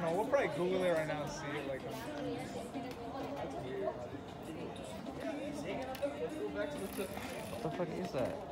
don't know. We'll probably Google it right now and see it. Like, um, that's weird. What the fuck is that?